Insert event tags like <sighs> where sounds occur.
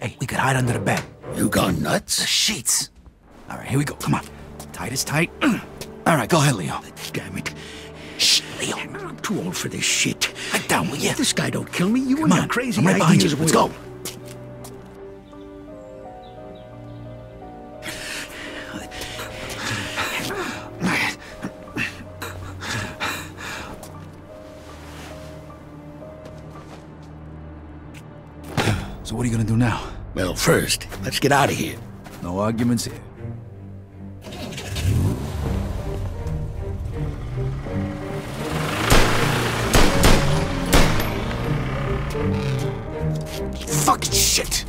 Hey, we could hide under the bed. You gone nuts? The sheets. All right, here we go. Come on. Tight is tight. <clears throat> All right, go ahead, Leo. Damn it. Shh, Leo. I'm too old for this shit. Lie down, ya? If this guy don't kill me, you Come and your crazy I'm right behind you. Let's go. <sighs> <sighs> So what are you gonna do now? Well, first, let's get out of here. No arguments here. Fucking shit!